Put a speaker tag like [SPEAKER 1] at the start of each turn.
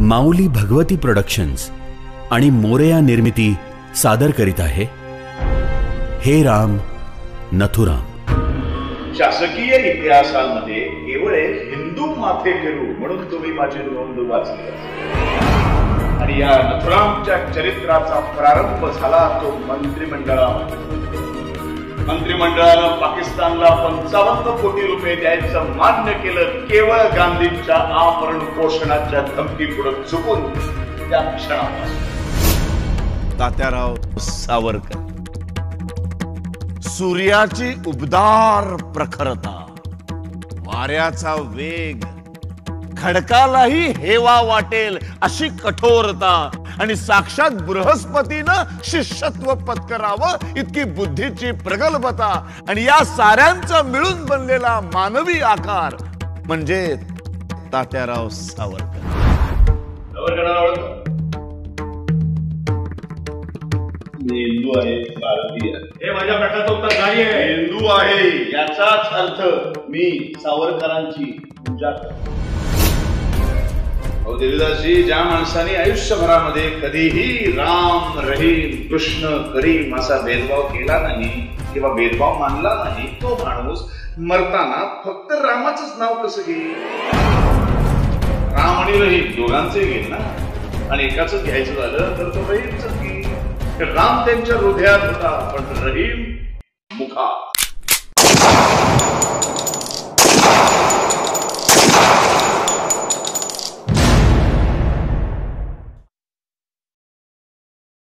[SPEAKER 1] माऊली Bhagwati productions आणि मोरया निर्मिती सादर करीत आहे. हे राम नथुराम.
[SPEAKER 2] शासकीय इतिहासामध्ये केवळ एक हिंदू माथे फिरू म्हणून तुम्ही माझी नोंद वाचली आणि या नथुरामच्या चरित्राचा प्रारंभ झाला तो मंत्रिमंडळामध्ये. मंत्रिमंडळानं पाकिस्तानला पंचावन्न कोटी रुपये द्यायचं मान्य केलं केवळ गांधींच्या आमरण पोषणाच्या धमकी पुढे चुकून त्या क्षणापासून.
[SPEAKER 3] तात्याराव सावरकर. सूर्याची उबदार प्रखरता वाऱ्याचा वेग खडकालाही हेवा वाटेल अशी कठोरता आणि साक्षात बृहस्पतीनं शिष्यत्व पत्करावं इतकी बुद्धीची प्रगल्भता आणि या साऱ्यांचा मिळून बनलेला मानवी आकार म्हणजे तात्याराव सावरकर?
[SPEAKER 2] मी हिंदू आहे भारतीय.
[SPEAKER 4] हे माझ्या प्रश्नाचं उत्तर नाही आहे
[SPEAKER 2] हिंदू आहे याचाच अर्थ मी सावरकरांची पूजा करतो अहो देवीदासजी ज्या माणसाने आयुष्यभरामध्ये कधीही राम रहीम कृष्ण करीम असा भेदभाव केला नाही किंवा भेदभाव मानला नाही तो माणूस मरताना फक्त रामाचंच नाव कसं घेईल? राम आणि रहीम दोघांचे घेईल ना? आणि एकाच घ्यायचं झालं तर तो रहीमच घेईल. राम त्यांच्या हृदयात होता पण रहीम मुखात.